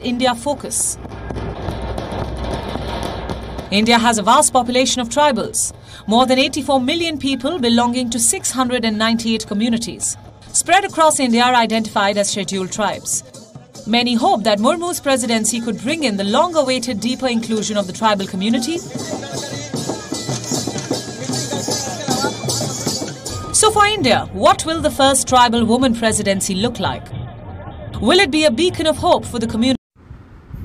India focus. India has a vast population of tribals, more than 84 million people belonging to 698 communities. Spread across India are identified as scheduled tribes. Many hope that Murmu's presidency could bring in the long awaited deeper inclusion of the tribal community. So, for India, what will the first tribal woman presidency look like? Will it be a beacon of hope for the community?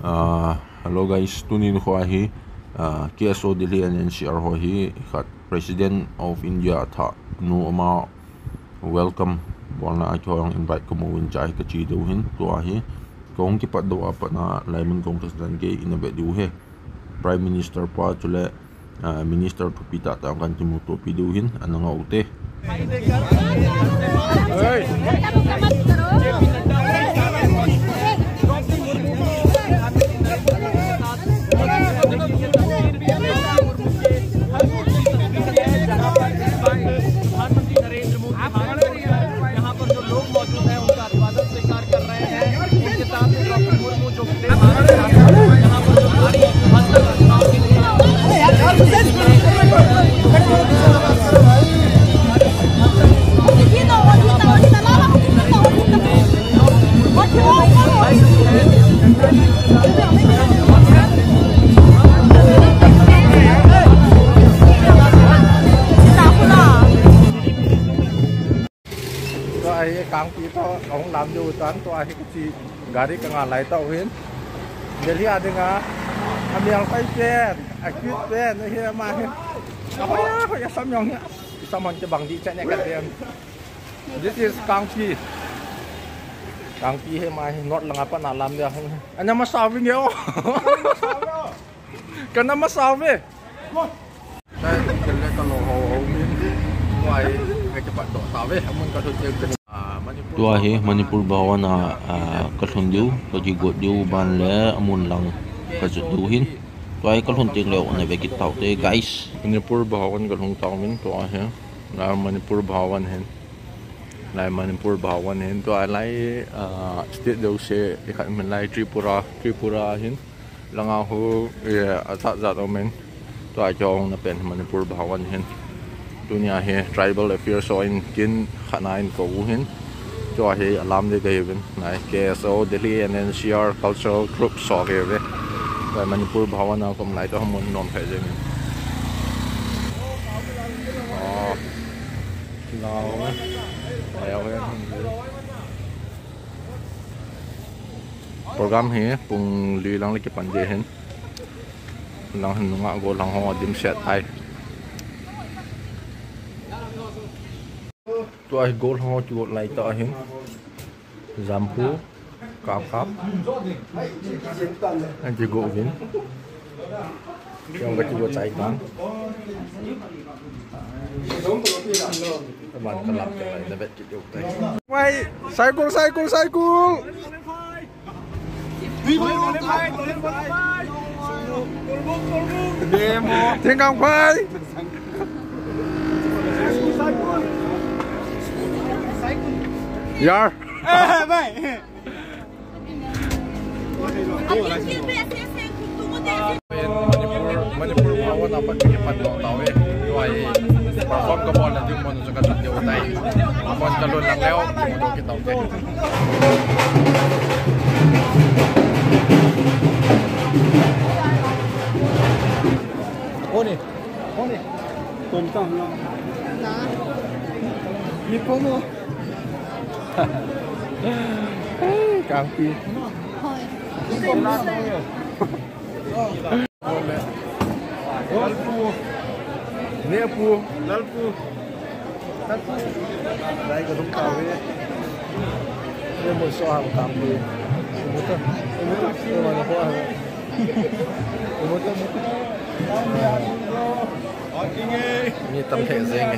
Uh, hello guys, tunin ko hi uh, KSO Delhi and NCR ho hi khat President of India tha. Nu ama welcome. Wala a ko ang invite ko mo win chai ka chi do hin to hi kong ki pat do apa na laiman kong tas dan ge in be du he Prime Minister pa chule uh, Minister to pita ta kan ti mo to pi du hin ananga ông làm pi to ong lam du tan to ai lại gari ka để lai to hin Delhi ade nga amiang anh pen akut pen he ma hin apa ya ko ya sam yong ya samon che bang di cha ne ka den this is kang pi kang pi he ma hin not lang apa na lam dia anya ma sawi nge o kana ma sawi Đây, cái này còn hồ hồ miên ngoài ngay cái bạn đổ tao với mình có thể chơi cái tua hi manipur bawa na ka thon diu, ka ji go diu, ban le amun lang ka ju du hin. Tua ai ka thon tik le on ve ki tau te, guys. Manipur bawan ka long tao min, tua a he la Manipur bawan hen lai Manipur bawan hen tua lai state do se e khat min lai Tripura Tripura hin. Langa ho e ata za do men to chong na pen Manipur bawan hen dunia he tribal affairs so in kin khanain ko hin cho hi alam de ge ben nai KSO Delhi, and NCR cultural group so ge ve. Tại Manipur, Bhawan nào cũng lại cho muốn nộp phải rồi Ồ Lo quá Leo cái Program hi pung li lang lagi panje hin. Lang hin nga go lang ho dim set ai tu ai go ho lại to hin Zampu Kap kap anh chị gỗ vin trong cái chùa chạy tăng các bạn cần làm cái này là biết chịu tay quay sai cung sai cung sai cung thiên công quay Yeah. Manipur Manipur Bhawan apa kehidupan dok tahu eh tuai perform ke bola di mana juga tak jauh tay. Apa kalau lang leo mau kita oke. Oni, Oni, Tuntang lang. Ni pomo. Kang pi. Lalpu. Ni pu. Lalpu. Đây có đúng tàu ấy. Đây một số hàng cam pi. Một tờ. Một tờ. Đây mà nó có hàng. Một tờ. Một tờ. Ni tâm thể dễ ngay.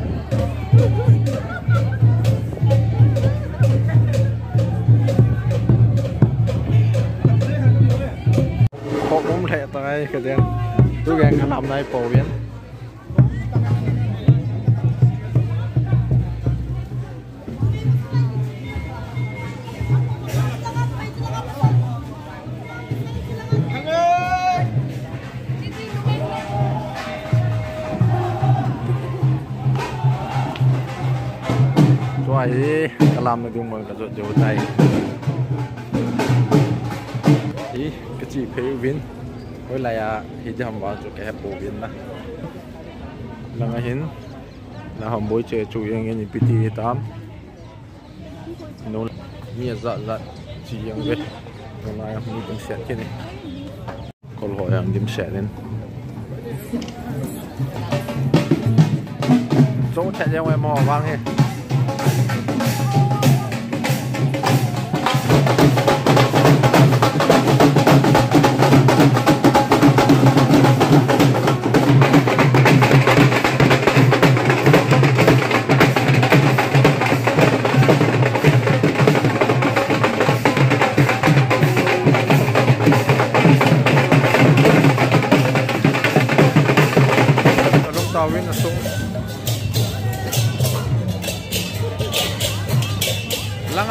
này cái tiền tôi gan cái làm này, phổ biến. Rồi cái làm này dùng mà cái rốt dấu tay ý, cái chị phê viên lại à thì cho vào cho cái bộ viên đó. Là ngay là hầm bối chơi chủ yếu nghe những PT tám. Nó nhiều dạ dạ chỉ yang về còn lại mình cũng sẽ cái này. Còn hỏi hàng điểm sẽ lên. Chỗ chạy ra ngoài mò vang hết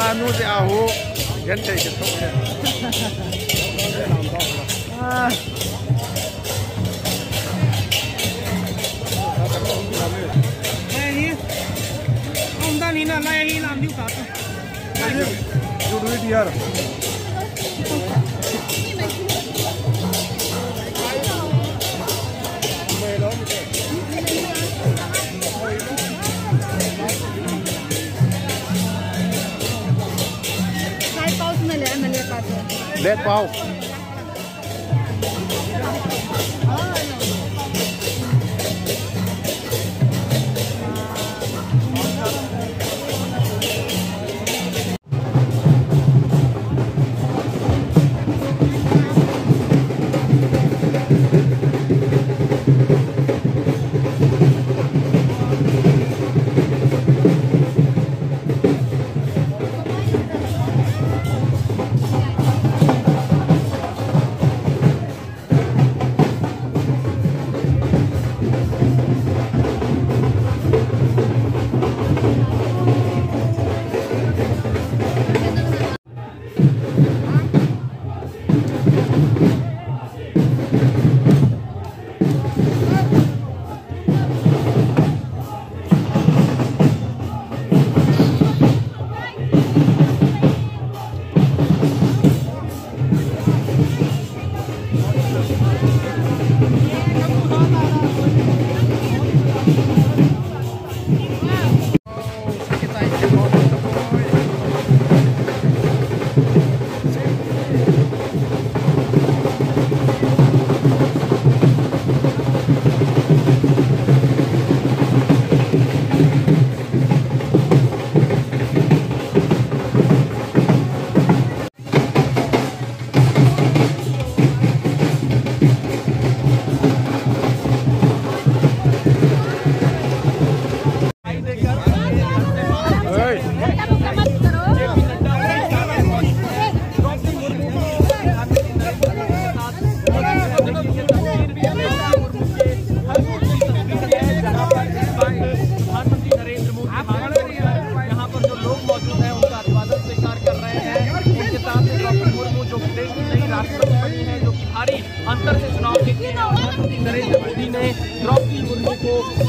lăng an nu thì ảo hú gần chạy cái súng này à आमदा नहीं ना लाया ही नाम नहीं उठाता You do it here. काय Beto Alves.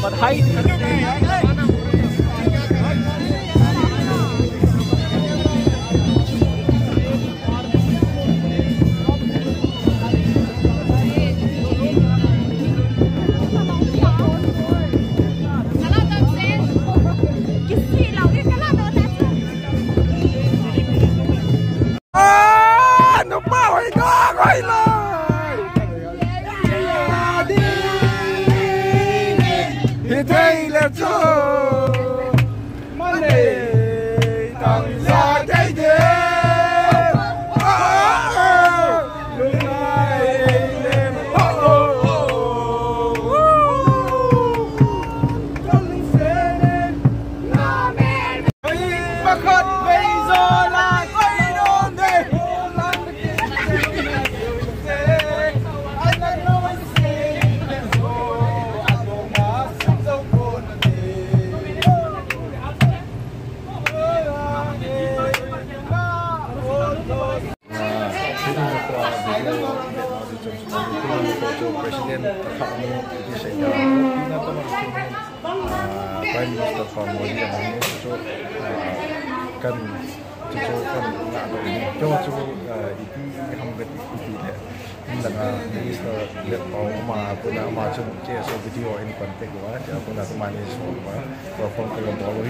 But height. Presiden Takmu di Sega ina to mas Prime Minister from Modi yang ini cucu kan cucu kan nak ada ini cucu cucu itu hambat itu dia dengan Minister lihat mau ma puna ma cucu ke so video ini kontek wa dia puna temani semua perform kalau bawa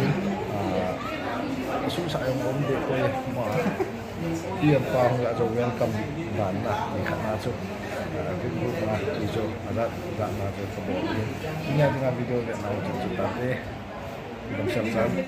susah yang om dek ko ma iya pa nggak jauh welcome dan lah di kana cucu video na iso ada tak na sa ini dengan video yang mau cerita deh Bang Syamsan